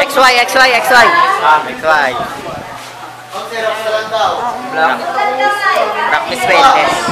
XY, XY, XY. Ah, XY. Black. Black Miss Fuentes.